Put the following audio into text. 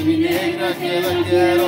y mi negra queda quieta.